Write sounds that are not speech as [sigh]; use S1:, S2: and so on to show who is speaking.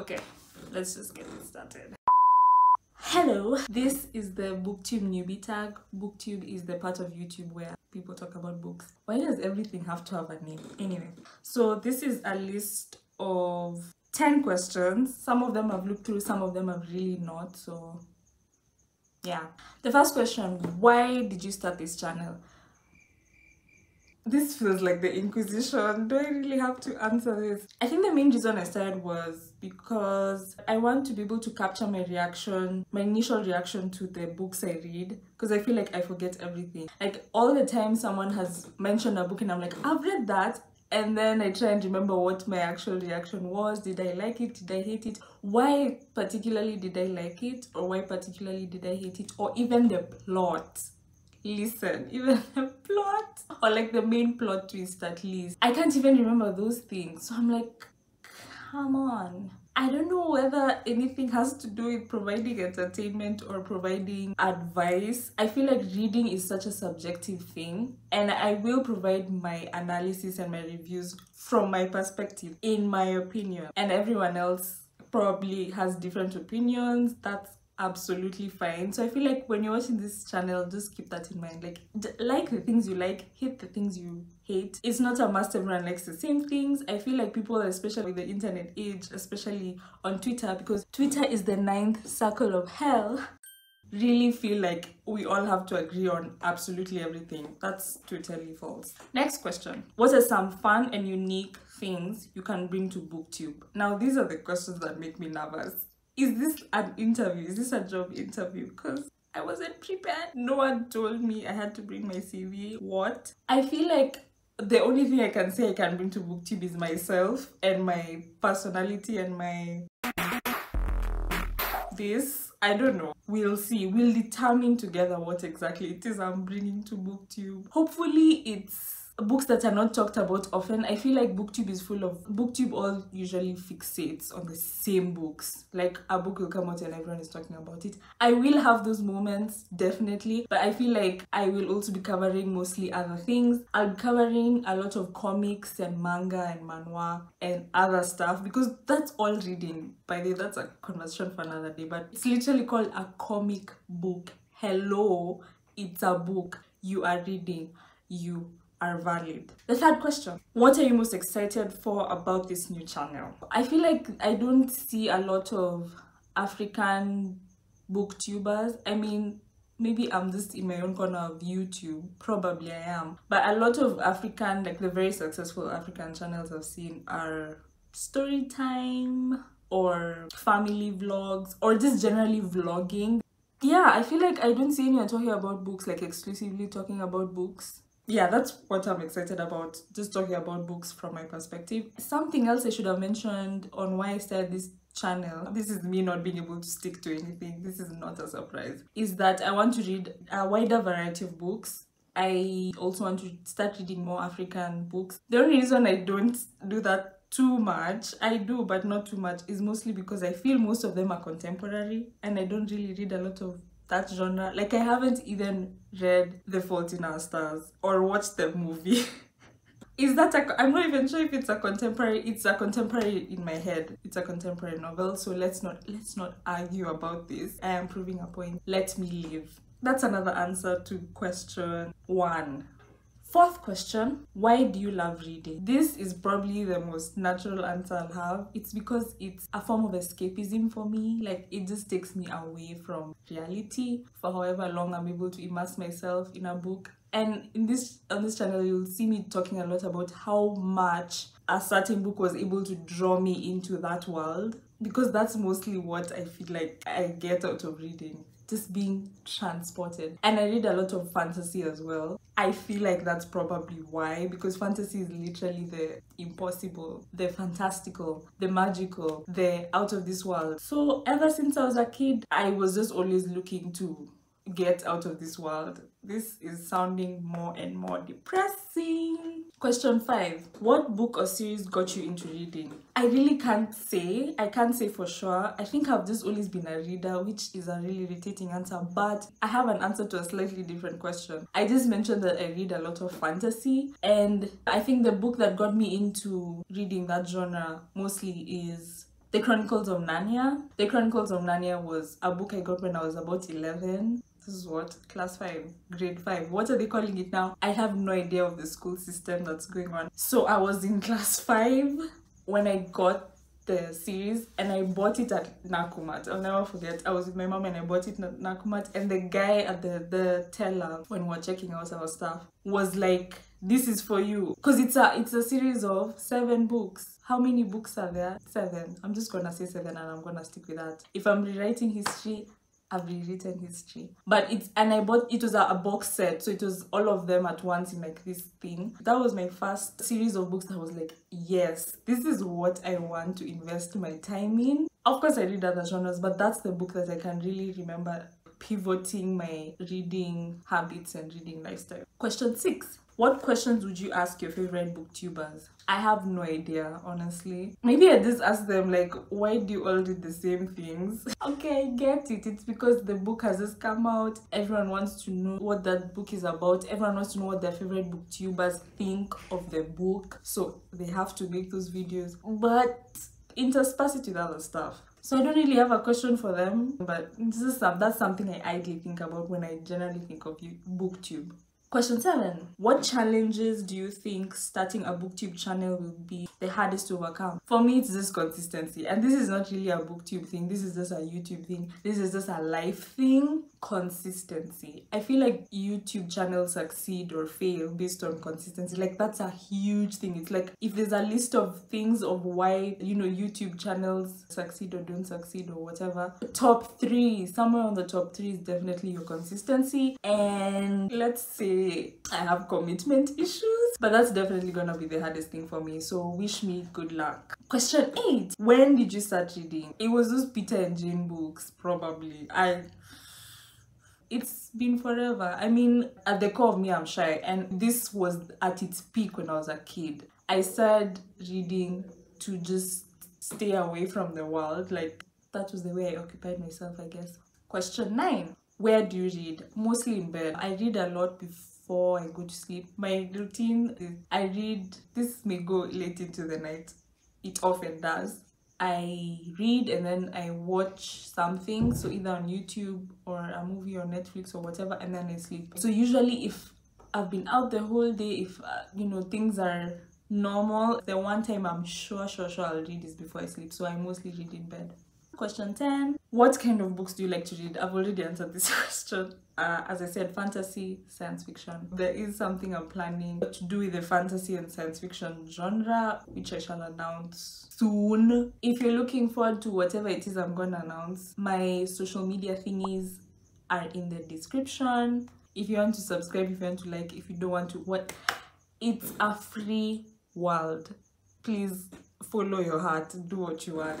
S1: Okay, let's just get started. Hello, this is the booktube newbie tag. Booktube is the part of YouTube where people talk about books. Why does everything have to have a name? Anyway, so this is a list of 10 questions. Some of them I've looked through, some of them I've really not. So, yeah. The first question Why did you start this channel? This feels like the Inquisition. Do I really have to answer this? I think the main reason I started was because I want to be able to capture my reaction, my initial reaction to the books I read, because I feel like I forget everything. Like all the time someone has mentioned a book and I'm like, I've read that. And then I try and remember what my actual reaction was. Did I like it? Did I hate it? Why particularly did I like it? Or why particularly did I hate it? Or even the plot listen even [laughs] the plot or like the main plot twist at least i can't even remember those things so i'm like come on I don't know whether anything has to do with providing entertainment or providing advice. I feel like reading is such a subjective thing, and I will provide my analysis and my reviews from my perspective, in my opinion. And everyone else probably has different opinions. That's absolutely fine so i feel like when you're watching this channel just keep that in mind like like the things you like hate the things you hate it's not a must everyone likes the same things i feel like people especially with the internet age especially on twitter because twitter is the ninth circle of hell really feel like we all have to agree on absolutely everything. That's totally false. Next question. What are some fun and unique things you can bring to booktube now these are the questions that make me nervous is this an interview? Is this a job interview? Because I wasn't prepared. No one told me I had to bring my CV. What? I feel like the only thing I can say I can bring to BookTube is myself and my personality and my this. I don't know. We'll see. We'll determine together what exactly it is I'm bringing to BookTube. Hopefully it's books that are not talked about often i feel like booktube is full of booktube all usually fixates on the same books. Like a book will come out and everyone is talking about it. I will have those moments definitely but i feel like i will also be covering mostly other things. I'll be covering a lot of comics and manga and manhwa and other stuff because that's all reading. By the way that's a conversation for another day but it's literally called a comic book. Hello it's a book. You are reading. You are valid. The third question, what are you most excited for about this new channel? I feel like I don't see a lot of African booktubers. I mean, maybe I'm just in my own corner of YouTube, probably I am. But a lot of African, like the very successful African channels I've seen are story time or family vlogs or just generally vlogging. Yeah, I feel like I don't see anyone talking about books, like exclusively talking about books yeah, that's what I'm excited about, just talking about books from my perspective. Something else I should have mentioned on why I started this channel, this is me not being able to stick to anything, this is not a surprise, is that I want to read a wider variety of books. I also want to start reading more African books. The only reason I don't do that too much, I do, but not too much, is mostly because I feel most of them are contemporary and I don't really read a lot of that genre. Like I haven't even read The Fault in Our Stars or watched the movie. [laughs] Is that a, I'm not even sure if it's a contemporary, it's a contemporary in my head. It's a contemporary novel, so let's not let's not argue about this. I am proving a point. Let me live. That's another answer to question one. Fourth question, why do you love reading? This is probably the most natural answer I'll have. It's because it's a form of escapism for me. Like it just takes me away from reality for however long I'm able to immerse myself in a book. And in this on this channel you'll see me talking a lot about how much a certain book was able to draw me into that world because that's mostly what I feel like I get out of reading just being transported. And I read a lot of fantasy as well. I feel like that's probably why, because fantasy is literally the impossible, the fantastical, the magical, the out of this world. So ever since I was a kid, I was just always looking to get out of this world. This is sounding more and more depressing. Question five What book or series got you into reading? I really can't say. I can't say for sure. I think I've just always been a reader, which is a really irritating answer, but I have an answer to a slightly different question. I just mentioned that I read a lot of fantasy, and I think the book that got me into reading that genre mostly is The Chronicles of Narnia. The Chronicles of Narnia was a book I got when I was about 11 this is what class 5 grade 5 what are they calling it now i have no idea of the school system that's going on so i was in [laughs] class 5 when i got the series and I bought it at Nakumatt. I'll never forget. I was with my mom and I bought it at Nakumatt and the guy at the, the teller when we were checking out our stuff was like, this is for you. Cause it's a it's a series of seven books. How many books are there? Seven. I'm just gonna say seven and I'm gonna stick with that. If I'm rewriting history, I've rewritten history. But it's and I bought it was a, a, box set, so it was all of them at once in like this thing. That was my first series of books that was like, yes, this is what I want to invest my time in. Of course I read other genres, but that's the book that I can really remember pivoting my reading habits and reading lifestyle. Question six. What questions would you ask your favorite booktubers? I have no idea, honestly. Maybe I just ask them like, why do you all do the same things? [laughs] okay, I get it. It's because the book has just come out. Everyone wants to know what that book is about. Everyone wants to know what their favorite booktubers think of the book. So they have to make those videos. But intersperse it with other stuff. So I don't really have a question for them, but this is some, that's something I idly think about when I generally think of booktube. Question seven. What challenges do you think starting a booktube channel will be the hardest to overcome? For me, it's just consistency. And this is not really a booktube thing. This is just a YouTube thing. This is just a life thing. Consistency. I feel like YouTube channels succeed or fail based on consistency. Like that's a huge thing. It's like if there's a list of things of why, you know, YouTube channels succeed or don't succeed or whatever. Top three, somewhere on the top three is definitely your consistency. And let's say I have commitment issues, but that's definitely gonna be the hardest thing for me. So wish me good luck. Question eight. When did you start reading? It was those Peter and Jane books, probably. I it's been forever. I mean, at the core of me, I'm shy, and this was at its peak when I was a kid. I started reading to just stay away from the world. Like, that was the way I occupied myself, I guess. Question nine Where do you read? Mostly in bed. I read a lot before I go to sleep. My routine is I read, this may go late into the night, it often does. I read and then I watch something, so either on YouTube or a movie or Netflix or whatever, and then I sleep. So usually if I've been out the whole day, if uh, you know things are normal, the one time I'm sure, sure, sure I'll read is before I sleep. So I mostly read in bed. Question 10. What kind of books do you like to read? I've already answered this [laughs] question. Uh, as I said, fantasy, science fiction. There is something I'm planning to do with the fantasy and science fiction genre, which I shall announce soon. If you're looking forward to whatever it is I'm going to announce, my social media thingies are in the description. If you want to subscribe, if you want to like, if you don't want to, what? It's a free world. Please follow your heart, do what you want.